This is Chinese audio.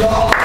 有。